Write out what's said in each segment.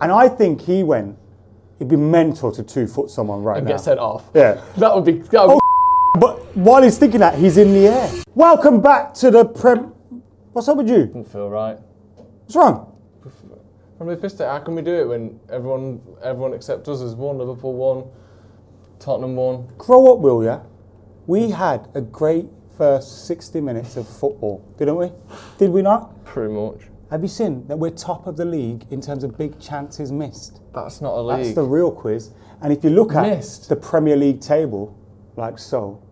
And I think he went, he'd be mental to two foot someone right and now. get sent off. Yeah. That would be. That would Oh, But while he's thinking that, he's in the air. Welcome back to the Prem. What's up with you? Doesn't feel right. What's wrong? From the pissed at how can we do it when everyone everyone except us has won? Liverpool won, Tottenham won. Grow up, will ya? We had a great first 60 minutes of football, didn't we? Did we not? Pretty much. Have you seen that we're top of the league in terms of big chances missed? That's not a league. That's the real quiz. And if you look at Missed. the Premier League table, like so,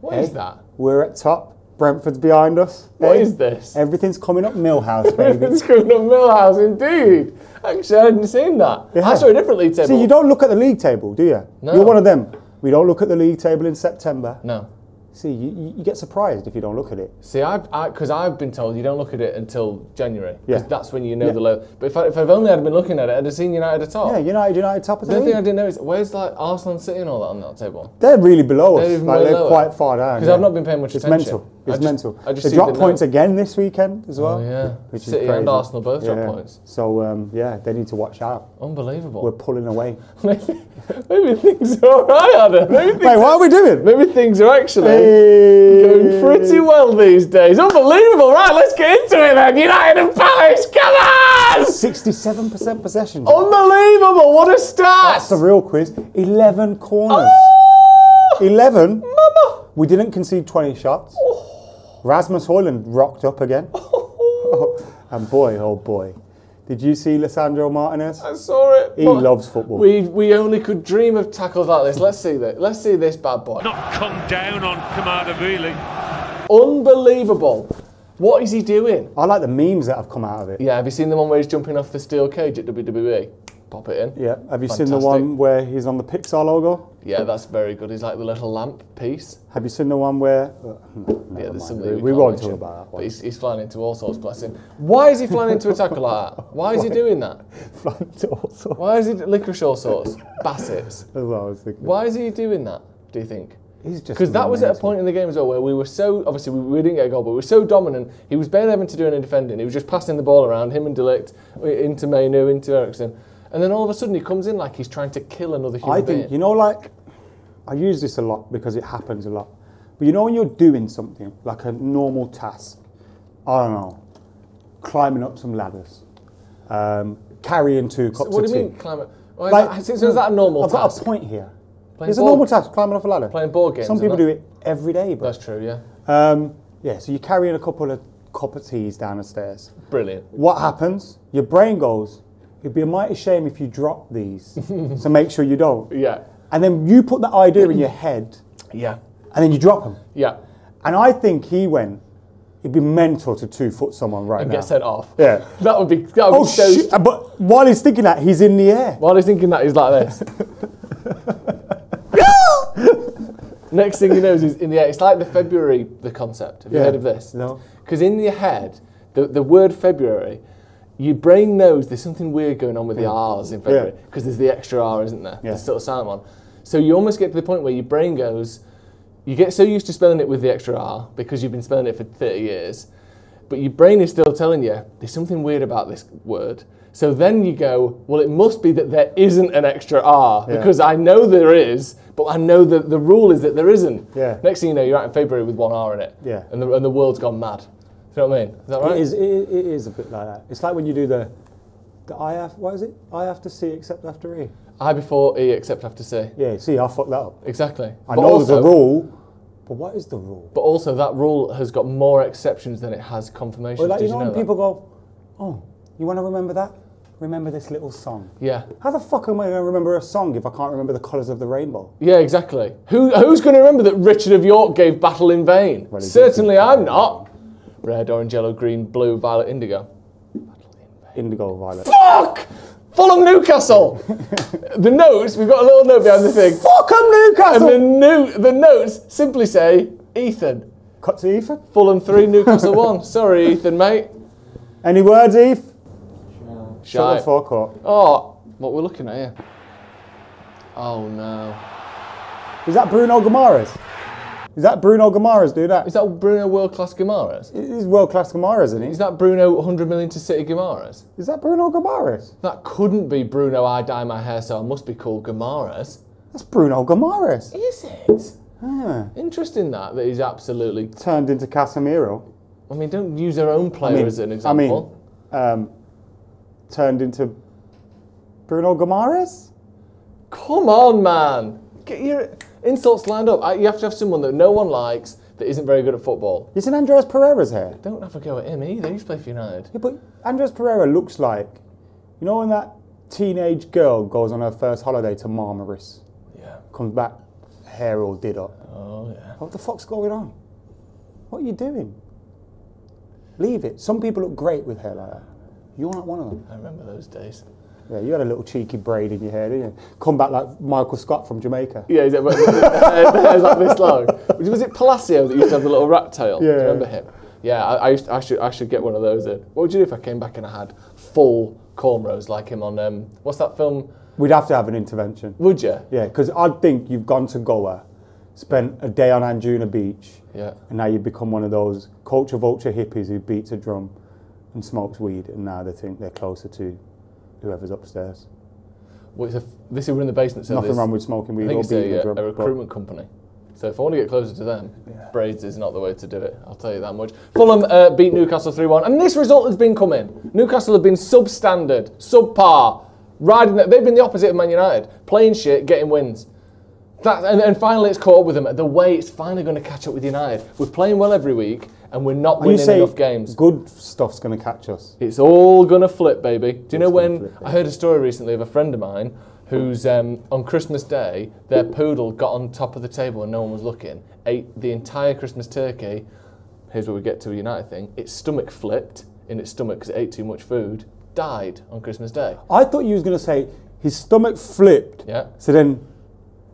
What is Hey? that? we're at top. Brentford's behind us. What Hey? is this? Everything's coming up Milhouse, baby. it's coming up Milhouse, indeed. Actually, I hadn't seen that. Yeah. I saw a different league table. See, you don't look at the league table, do you? No. You're one of them. We don't look at the league table in September. No. See, you, you- get surprised if you don't look at it. See, I've because I've been told you don't look at it until January. Yeah. Because that's when you know Yeah. the low. But if, I, if I've only had been looking at it, I'd have seen United at top. Yeah, United, United top of The the only thing I didn't know is where's like Arsenal and City and all that on that table. They're really below They're us. even Like, they're lower. quite far down. Because yeah. I've not been paying much It's attention. mental. I It's just- mental. I just they see dropped points note. again this weekend as well. Oh yeah. Which is City and crazy. Arsenal both Yeah. dropped points. So um, yeah, they need to watch out. Unbelievable. We're pulling away. maybe, maybe things are alright, Adam. Maybe things, Wait, what are we doing? maybe things are actually Hey. going pretty well these days. Unbelievable. Right, let's get into it then. United and Palace, come on! Sixty-seven percent possession. Oh, Unbelievable. What a start. That's the real quiz. Eleven corners. Eleven. mama. We didn't concede twenty shots. Rasmus Højlund rocked up again. and boy, oh boy, did you see Lisandro Martinez? I saw it. He But loves football. We, we only could dream of tackles like this. Let's see this. Let's see this bad boy. not come down on Kamada really. Unbelievable. What is he doing? I like the memes that have come out of it. Yeah, have you seen the one where he's jumping off the steel cage at WWE? Pop it in. Yeah. Have you seen the one where he's on the Pixar logo? Yeah, that's very good. He's like the little lamp piece. Have you seen the one where? uh, Yeah, there's something We, we, won't mention. talk about that But he's, he's flying into all sorts, bless him. Why is he flying into a tackle like that? Why is he doing that? also, Why is he licorice all sorts? Bassetts. as well, I was thinking. Why is he doing that? Do you think? He's just Because that was at a point in the game as well where we were so obviously we, we didn't get a goal, but we were so dominant. He was barely having to do any defending. He was just passing the ball around him and De Ligt into Mainoo, into Eriksen, and then all of a sudden he comes in like he's trying to kill another human I being. think you know, like I use this a lot because it happens a lot. But you know, when you're doing something like a normal task, I don't know, climbing up some ladders, um, carrying two cups what of do you tea. mean climate? Well, Like, is, that, is that a normal I've task? got a point here. Playing it's a normal task, climbing up a ladder. Playing board games Some people do it every day, but That's true, yeah. um, yeah. So you're carrying a couple of cup of teas down the stairs. Brilliant. What happens? Your brain goes. It'd be a mighty shame if you drop these. so make sure you don't. Yeah. And then you put that idea in your head, Yeah. and then you drop them. Yeah. And I think he went. It'd be mental to two foot someone right And now. get sent off. Yeah. That would be that would Oh be so shit! But while he's thinking that, he's in the air. While he's thinking that, he's like this. Next thing he knows, he's in the air. It's like the February, the concept. Have you Yeah. heard of this? No. Because in your head, the, the word February, your brain knows there's something weird going on with the mm. R's in February. Yeah. Because there's the extra R, isn't there? Yeah. There's still a silent one. So you almost get to the point where your brain goes, you get so used to spelling it with the extra R because you've been spelling it for 30 years, but your brain is still telling you there's something weird about this word. So then you go, well, it must be that there isn't an extra R Yeah. because I know there is, but I know that the rule is that there isn't. Yeah. Next thing you know, you're out in February with one R in it. Yeah. And the, and the world's gone mad. Do you know what I mean? Is that right? It is. It, it is a bit like that. It's like when you do the, the I have. What is it? I have to see except after E. I before E except after C. Yeah. See, I fucked that up. Exactly. I But know also, there's a rule, but what is the rule? But also that rule has got more exceptions than it has confirmations. Well, like, you know, you know when people go, "Oh, you want to remember that? Remember this little song." Yeah. How the fuck am I going to remember a song if I can't remember the colours of the rainbow? Yeah, exactly. Who, who's going to remember that Richard of York gave battle in vain? Well, Certainly I'm not. Red, orange, yellow, green, blue, violet, indigo. Indigo, violet. Fuck! Fulham Newcastle! the notes, we've got a little note behind the thing. Fuck 'em, And Newcastle. the, new, the notes simply say, Ethan. Cut to Ethan. Fulham 3, Newcastle 1. Sorry, Ethan, mate. Any words, Eve? Shut Shite. the fuck up. Oh, what we're looking at here. Oh no. Is that Bruno Guimarães? Is that Bruno Guimarães do that? Is that Bruno world class Guimarães? He's world class Gamara, isn't he? Is that Bruno 100 million to City Guimarães? Is that Bruno Guimarães? That couldn't be Bruno. I dye my hair, so I must be called Guimarães. That's Bruno Guimarães. Is it? Yeah. Interesting that that he's absolutely. Turned into Casemiro. I mean, don't use their own player mean- as an example. I mean, um, turned into Bruno Guimarães. Come on, man. Get your insults lined up. I- You have to have someone that no one likes that isn't very good at football. Isn't Andreas Pereira's here? Don't have a go at him either. He's played for United. Yeah, but Andreas Pereira looks like, you know, when that teenage girl goes on her first holiday to Marmaris, Yeah. comes back, hair all did up. Oh yeah. What the fuck's going on? What are you doing? Leave it. Some people look great with hair like that. You're not one of them. I remember those days. Yeah, you had a little cheeky braid in your hair, didn't you? Come back like Michael Scott from Jamaica. Yeah, is it, but the hair's like this long. Was was it Palacio that used to have the little rat tail? Do you Yeah. remember him? Yeah, I, I, used I should I should get one of those in. What would you do if I came back and I had full cornrows like him on um, what's that film? We'd have to have an intervention. Would you? Yeah, because I think you've gone to Goa, spent a day on Anjuna Beach, Yeah. and now you've become one of those culture vulture hippies who beats a drum and smokes weed, and now they think they're closer to whoever's upstairs. Well, it's a, this is we're in the basement. So Nothing wrong with smoking I weed think or it's a, a uh, a recruitment company. So if I want to get closer to them, braids is not the way to do it. I'll tell you that much. Fulham uh, beat Newcastle 3-1, and this result has been coming. Newcastle have been substandard, subpar, riding. The, they've been the opposite of Man United, playing shit, getting wins. That, and, and finally, it's caught up with them. The way it's finally going to catch up with United. We're playing well every week, and we're not When winning say enough games. good stuff's going to catch us. It's all gonna flip, baby. Do you know It's gonna when flip, I heard a story recently of a friend of mine who's um, on Christmas Day, their poodle got on top of the table and no one was looking, ate the entire Christmas turkey. Here's where we get to a United thing. Its stomach flipped in its stomach because it ate too much food. Died on Christmas Day. I thought you was going to say his stomach flipped. Yeah. So then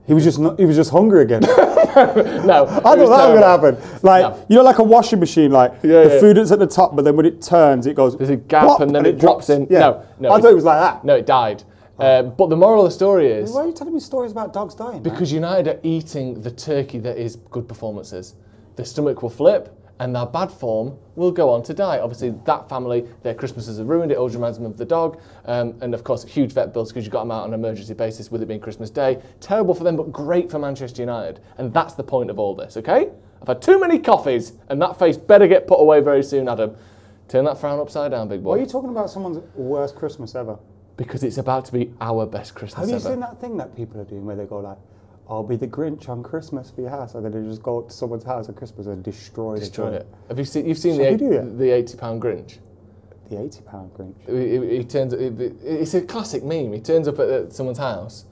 he was just not, he was just hungry again. No, I thought that was going to happen. Like No. you know, like a washing machine. Like Yeah, the yeah. food that's at the top, but then when it turns, it goes. There's a gap plop, and then it drops in. Yeah. No, no, I it- thought it was like that. No, it died. Um, but the moral of the story is Why are you telling me stories about dogs dying? man? Because United are eating the turkey that is good performances. The stomach will flip and their bad form will go on to die. Obviously, that family, their Christmases are ruined. It always reminds them of the dog. Um, and of course, huge vet bills because you got them out on an emergency basis with it being Christmas Day. Terrible for them, but great for Manchester United. And that's the point of all this, okay? I've had too many coffees and that face better get put away very soon, Adam. Turn that frown upside down, big Why are you talking about someone's worst Christmas ever? Because it's about to be our best Christmas Have you ever. seen that thing that people are doing where they go like, "I'll be the Grinch on Christmas for your house," and then they just go to someone's house at Christmas and destroy, Destroy the it. Have you seen? You've seen the, eight, the eighty pound Grinch. the eighty pound Grinch. He, he- turns. it- it- It's a classic meme. He turns up at someone's house,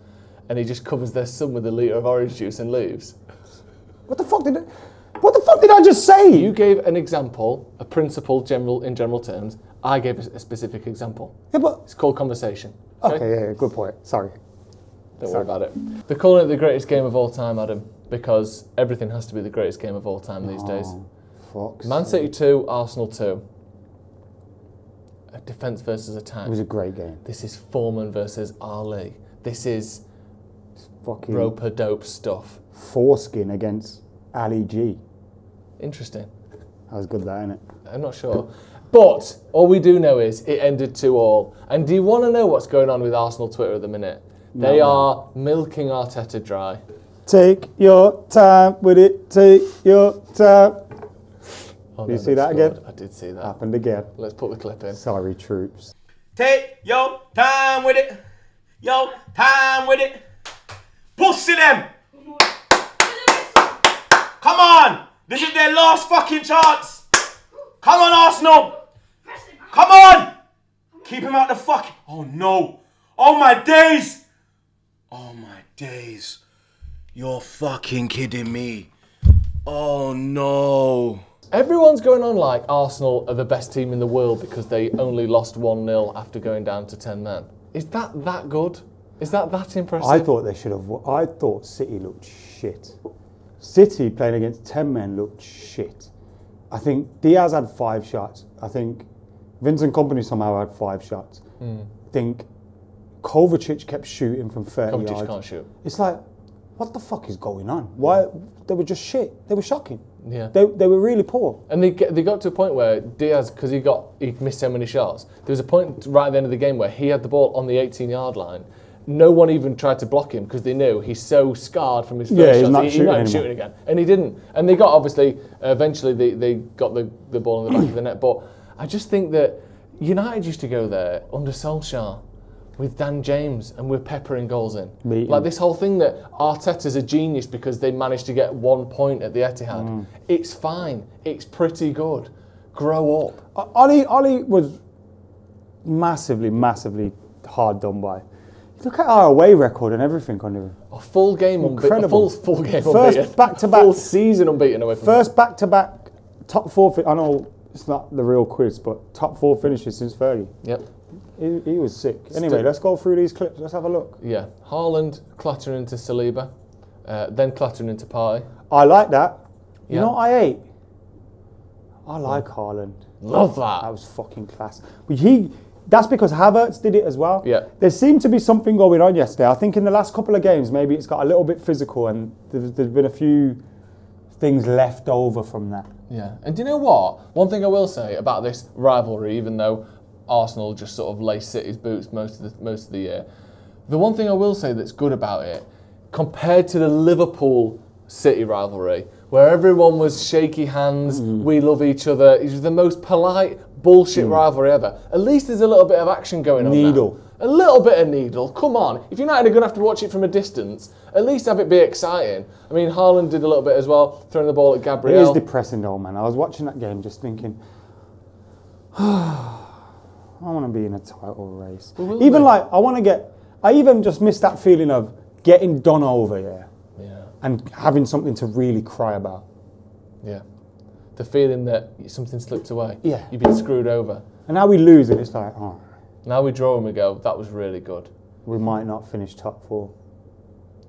and he just covers their son with a liter of orange juice and leaves. What the fuck did? I, what the fuck did I just say? You gave an example, a principle, general in general terms. I gave a, a specific example. yeah, but It's called conversation. okay, yeah, yeah, good point. Sorry. Don't worry about it. They're calling it the greatest game of all time, Adam, because everything has to be the greatest game of all time these days. Oh, fuck. Man City two, Arsenal two. A defense versus attack. It was a great game. This is Foreman versus Ali. This is Fucking roper dope stuff. foreskin against Ali G. Interesting. That was good, that, isn't it? I'm not sure. But all we do know is it ended 2 all. And do you want to know what's going on with Arsenal Twitter at the minute? They No. are milking Arteta dry. Take your time with it. Take your time. Oh, you no, see they've that again? I did see that. Happened again. Let's put the clip in. Sorry, troops. Take your time with it. Yo, time with it. Pussy them. Come on. This is their last fucking chance. Come on, Arsenal. Come on. Keep him out the fuck. Oh no. Oh my days. Oh my days. You're fucking kidding me. Oh no. Everyone's going on like Arsenal are the best team in the world because they only lost 1 0 after going down to 10 men. Is that that good? Is that that impressive? I thought they should have. I thought City looked shit. City playing against ten men looked shit. I think Diaz had five shots. I think Vincent Kompany somehow had five shots. Hmm. I think Kovacic kept shooting from thirty Kovacic yards. can't shoot. It's like, what the fuck is going on? Why they were just shit. They were shocking. Yeah. They, they were really poor. And they get, they got to a point where Diaz, because he got he missed so many shots, there was a point right at the end of the game where he had the ball on the 18 yard line. No one even tried to block him because they knew he's so scarred from his first Yeah, he's shots. not he, shooting not anymore. shooting again, and he didn't. And they got obviously eventually they, they got the, the ball in the back of the net. But I just think that United used to go there under Solskjaer with Dan James and we're peppering goals in. Like this whole thing that Arteta's a genius because they managed to get one point at the Etihad. Mm. It's fine. It's pretty good. Grow up. Ollie, Ollie was massively, massively hard done by. Look at our away record and everything under him. A full game unbeaten. Full, full game First unbeaten. back-to-back- Full season unbeaten away from First back to back top four. I know it's not the real quiz, but top four finishes since Fergie. Yep. He, he was sick. Anyway, Still- let's go through these clips. Let's have a look. Yeah. Haaland clattering into Saliba, uh, then clattering into Partey. I like that. You Yeah. know what I ate? I like Haaland. Love that. That was fucking class. But he, that's because Havertz did it as well. Yeah. There seemed to be something going on yesterday. I think in the last couple of games, maybe it's got a little bit physical, and there's, there's been a few things left over from that. Yeah, and do you know what? One thing I will say about this rivalry, even though Arsenal just sort of lace City's boots most of the most of the year, the one thing I will say that's good about it, compared to the Liverpool City rivalry, where everyone was shaky hands, Mm. we love each other, it was the most polite bullshit rivalry ever. At least there's a little bit of action going on. now. Needle. A little bit of needle. Come on. If United are going to have to watch it from a distance, at least have it be exciting. I mean, Haaland did a little bit as well, throwing the ball at Gabriel. It is depressing though, man. I was watching that game just thinking, I want to be in a title race. will Even like, I want to get, I even just miss that feeling of getting done over, yeah, yeah. and having something to really cry about. Yeah. The feeling that something slipped away. Yeah. You've been screwed over. And now we lose it, it's like, oh, Now we draw and we go, that was really good. we might not finish top four.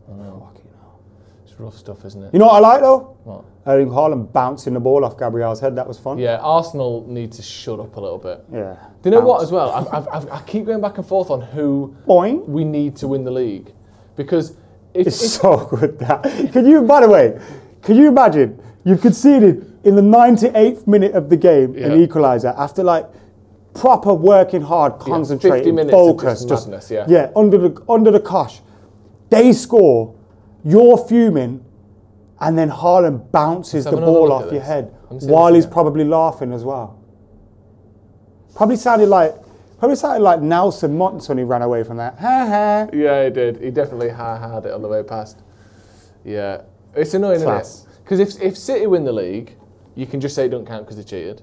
I know. Fucking hell. It's rough stuff, isn't it? You know what I like though? What? Erling Haaland bouncing the ball off Gabriel's head. That was fun. Yeah, Arsenal need to shut up a little bit. Yeah. Do you know what as well? I've, I've, I keep going back and forth on who Boing. we need to win the league. Because if, It's if so good that. Can you, by the way, can you imagine? You've conceded in the 98th minute of the game an equaliser after like proper working hard, concentrating, minutes of focus, just madness, yeah. yeah, under the under the cosh. They score, you're fuming, and then Haaland bounces the ball off your this. head Let me see while he's probably laughing as well. Probably sounded like probably sounded like Nelson Muntz when he ran away from that. Ha ha. Yeah, he did. He definitely ha had it on the way past. Yeah, it's annoying, Class. isn't it? Because if, if City win the league, you can just say it don't count because they cheated.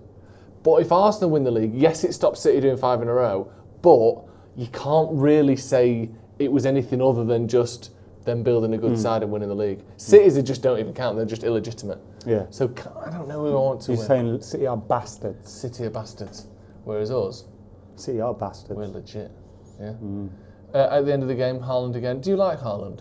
But if Arsenal win the league, yes, it stops City doing five in a row, but you can't really say it was anything other than just them building a good side and winning the league. Cities that just don't even count; they're just illegitimate. Yeah. So I don't know who I want to He's win. saying City are bastards. City are bastards, whereas us, City are bastards. we're legit. Yeah. Hmm. Uh, at the end of the game, Haaland again. Do you like Haaland?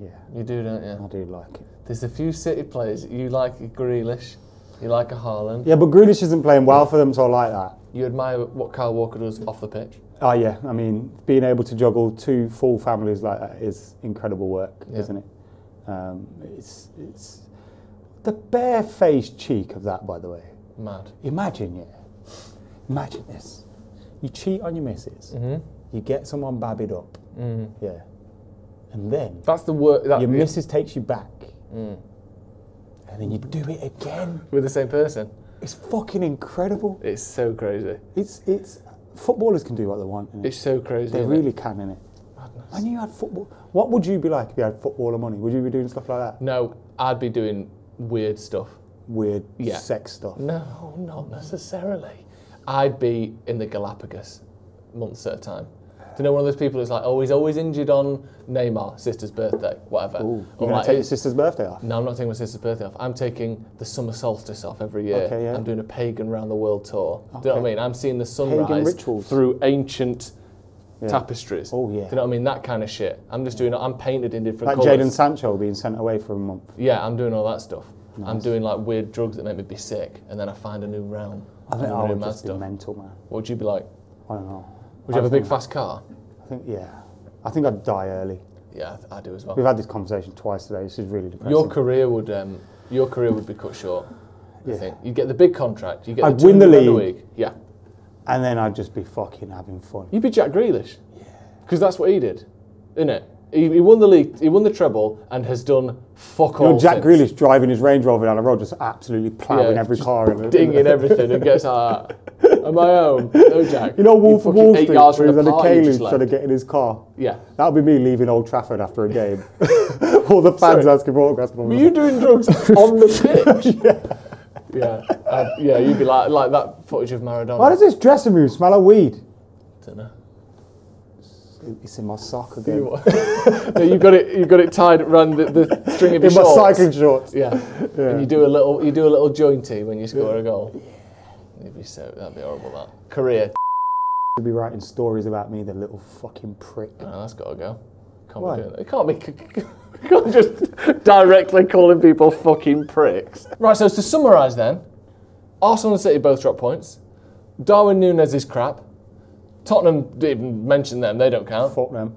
Yeah, You do, don't you? I do like it. There's a few City players. You like a Grealish, you like a Haaland. Yeah, but Grealish isn't playing well for them, so I like that. You admire what Kyle Walker does off the pitch. Oh yeah, I mean, being able to juggle two full families like that is incredible work, Yeah. isn't it? Um, it's it's the bare-faced cheek of that, by the way. Mad. Imagine, yeah. Imagine this: you cheat on your missus, Mm-hmm. you get someone babbied up, yeah, and then That's the work. That, your missus takes you back, and then you do it again. with the same person. It's fucking incredible. It's so crazy. It's it's footballers can do what they want. innit? It's so crazy. They really It? can, innit? And you had football. What would you be like if you had footballer money? Would you be doing stuff like that? No, I'd be doing weird stuff. Weird Yeah. sex stuff. No, not necessarily. I'd be in the Galapagos months at a time. Do you know one of those people who's like, oh, he's always injured on Neymar, sister's birthday, whatever. Ooh, you're gonna take your sister's birthday off. No, I'm not taking my sister's birthday off. I'm taking the summer solstice off every year. Okay, yeah. I'm doing a pagan round the world tour. Okay. Do you know what I mean? I'm seeing the sunrise rituals. through ancient Yeah. tapestries. Oh, yeah. Do you know what I mean? That kind of shit. I'm just doing. I'm painted in different Like colours. Jadon Sancho being sent away for a month. Yeah, I'm doing all that stuff. I'm doing like weird drugs that make me be sick, and then I find a new realm. I think I would just be mental, man. What would you be like? I don't know. Would you have a big fast car? I think yeah. I think I'd die early. Yeah, I, I do as well. We've had this conversation twice today. This is really depressing. Your career would um, your career would be cut short. I Yeah. think you get the big contract. You get I'd the win the 200 a league. week. Yeah, and then I'd just be fucking having fun. you'd be Jack Grealish. Yeah. Because that's what he did, isn't it? He, he won the league. He won the treble and has done fuck You all. know, Jack since. Grealish driving his Range Rover down the road, just absolutely ploughing Yeah, every just car dinging everything and gets out. Am my own. No, Jack. You know, Wolf of Wall Street, yards where he's the on a party, K-Loop trying to get in his car. Yeah. That would be me leaving Old Trafford after a game. All the fans Sorry. asking for autographs. Were you doing drugs on the pitch? yeah. Uh, yeah, you'd be like like that footage of Maradona. Why does this dressing room smell of weed? I don't know. It's in my sock again. no, you got it. You got it tied around the, the string of your in my cycling shorts. Yeah. and you do a little. You do a little jointy when you score a goal. You'd be so. That'd be horrible. That career. You'd be writing stories about me, the little fucking prick. Oh, that's got to go. Can't Why? be doing that. It can't be. Can't just directly calling people fucking pricks. Right. So to summarise, then, Arsenal and City both drop points. Darwin Nunez is crap. Tottenham didn't even mention them. They don't count. Fuck them.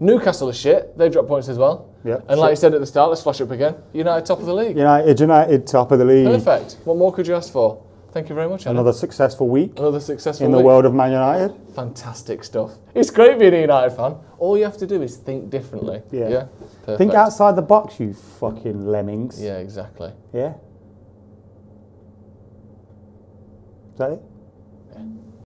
Newcastle is shit. They've dropped points as well. Yeah, And like you said at the start, let's flash up again. United top of the league. United, United, top of the league. Perfect. What more could you ask for? Thank you very much. Another successful week Another successful in the week. world of Man United. Fantastic stuff. It's great being a United fan. All you have to do is think differently. Yeah. Yeah. Perfect. Think outside the box, you fucking lemmings. Yeah, exactly. Yeah. Is that it? Yeah.